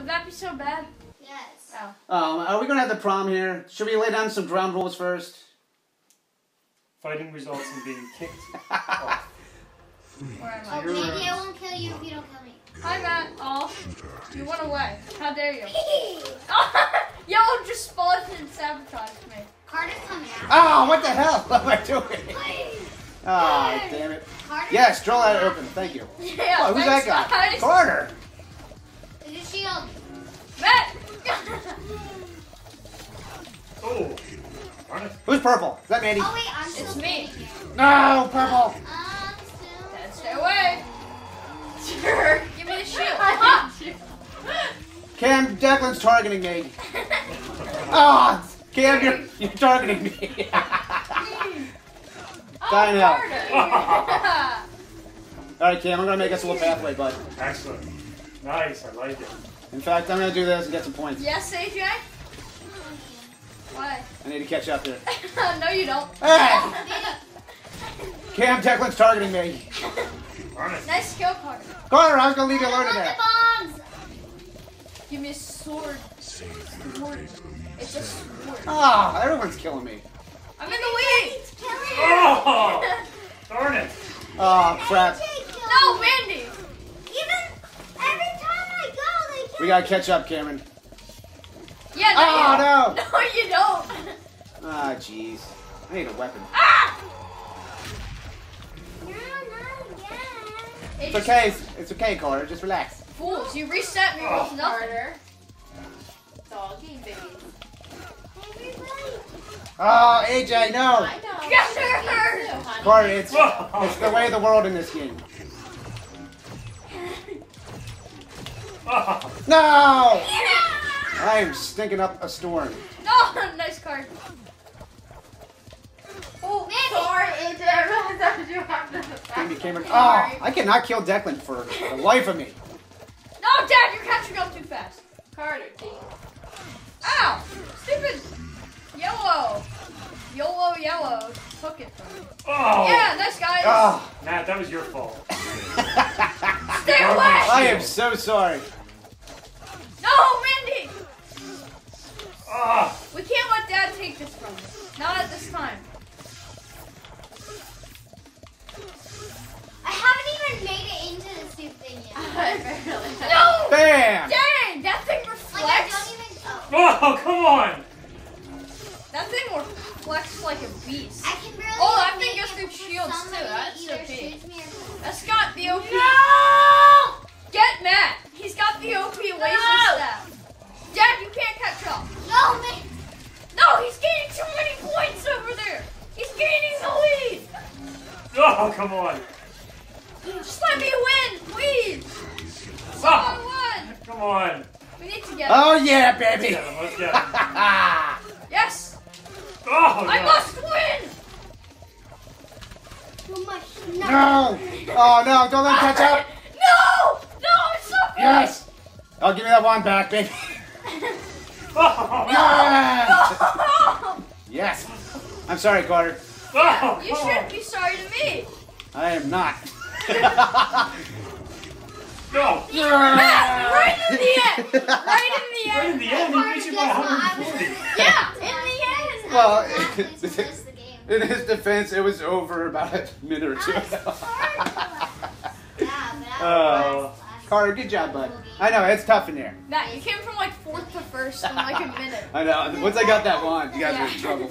Would that be so bad? Yes. Oh. Um, are we gonna have the prom here? Should we lay down some ground rules first? Fighting results in being kicked off. Where am Oh, I? You're maybe. I won't kill you if you don't kill me. Hi, Matt. Oh, you went away. How dare you? Yo, just spawned and sabotaged me. Carter's coming out. Oh, what the hell What am I doing? Oh, damn it. Carter? Yes, draw that open. Thank you. Yeah, Oh, who's that guy? Carter. Is shield? Matt! Oh! Who's purple? Is that Mandy? Oh wait, I'm It's me. No, purple. I'm. Dad, stay away. Sure. Give me the shield. Ah! Cam Declan's targeting me. Oh, Cam, you're, you're targeting me. Oh, Die now. Carter. All right, Cam, I'm gonna make us a little pathway, bud. Excellent. Nice, I like it. In fact, I'm gonna do this and get some points. yes, AJ? Why? I need to catch up there. no, you don't. Hey, Cam Declan's targeting me. Darn. Nice skill, Carter. Carter, I was gonna leave you alone want in there. the bombs. Give me a sword. Sword. It's a sword. Ah, everyone's killing me. I'm in the lead. Kill him. Oh! Darn it. Oh, crap. No, him. Mandy. Even every time I go, they kill We gotta catch up, Cameron. Yeah, no, Oh, no. No, you don't. Ah, jeez. I need a weapon. Ah! No, not again. It's okay. It's, it's okay, Carter. Just relax. Fools, you reset me with nothing. Carter. Doggy baby. Everybody. Oh, AJ, no. I know. Yes, She's sir. cute. Carter, it's, Oh. it's the way of the world in this game. Oh. No! Yeah! I am stinking up a storm. No, oh, nice card. Oh, sorry, AJ. I realized that you have the Give me Cameron. Oh, I cannot kill Declan for the life of me. No, Dad, you're catching up too fast. Carter, team. Ow! Stupid yellow. YOLO yellow took it from me. Oh! Yeah, nice guys. Oh, Matt, that was your fault. Stay away! I am so sorry. No, Mindy! Ah! We can't let Dad take this from us. Not at this time. I haven't even made it into the stupid thing yet. I barely have. No! Bam! Dang, that thing Like I reflects. don't even. Oh, Oh, come on! That thing reflects like a beast. I can barely. Oh, that make thing goes it through shields, too. That's either OP. shoots me or- That's got the OP. No! Get Matt. He's got the OP laser No! staff. Dad, you can't catch up. No, man. Oh, come on! Just let me win, please. I won. Come on! We need to get. Oh, yeah, baby! Get him, let's get him. Yes, Oh, I no. must win. Too much. no! Oh, no, don't let him catch up! No, no, it's so good. Yes! Oh, give me that one back, baby. Oh, Ah! Yes! I'm sorry, Carter. Oh, You should on. be sorry to me. I am not. No! Matt, right in the end. Right in the end. Right in the end, he beat you by 140. Yeah, in the end. Well, This is just the game. in his defense, it was over about a minute or two I'm ago. sorry. Yeah, but I Oh. Carter, good job, bud. I know, it's tough in there. Matt, you came from like fourth to first in like a minute. I know. Once I got that wand, you guys were in trouble.